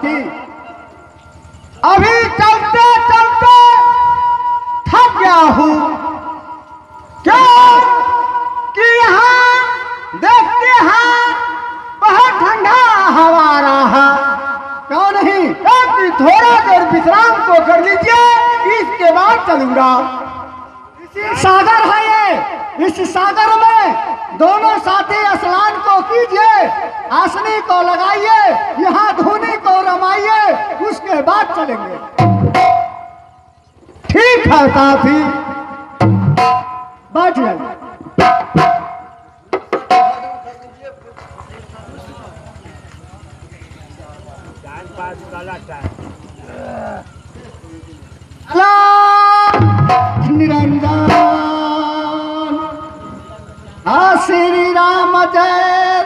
साथी अभी चलते चलते थक गया हूँ। क्यों? कि यहाँ देखते हैं बहुत ठंडा हवा रहा क्यों नहीं? थोड़ा देर विश्राम को कर लीजिए, इसके बाद चलूँगा। सागर है ये। इस सागर में दोनों साथी स्नान को कीजिए, आसनी को लगाइए, यहाँ धुनी को रमाइए, उसके बाद चलेंगे। ठीक है साथी बैठ जाइए। निरंजन। आ श्री राम जय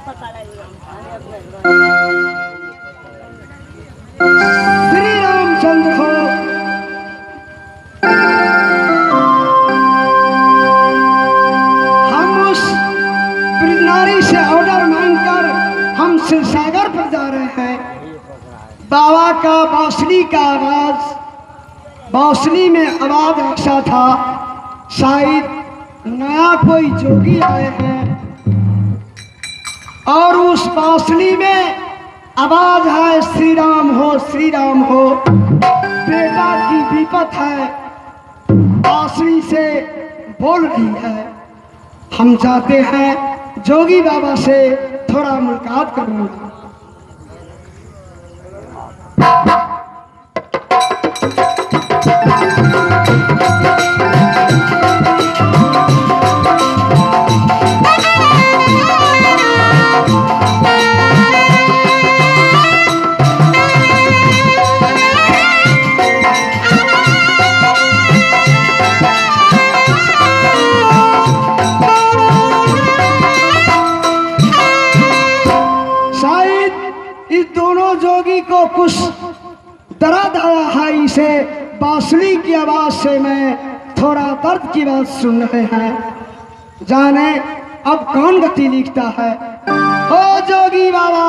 श्री रामचंद्र को हम उस नारी पर जा रहे हैं। बाबा का बांसुरी का आवाज़ बांसुरी में आवाज़ ऐसा था। शायद नया कोई जोगी आए हैं। और उस बांसुरी में आवाज़ है श्री राम हो श्री राम हो। बेटा की विपत है बांसुरी से बोल रही है। हम चाहते हैं जोगी बाबा से थोड़ा मुलाकात करूँगा शायद जोगी को कुछ दर्द आया है, इसे बांसुरी की आवाज़ से मैं थोड़ा दर्द की बात सुन रहे हैं। जाने अब कौन गति लिखता है? ओ जोगी बाबा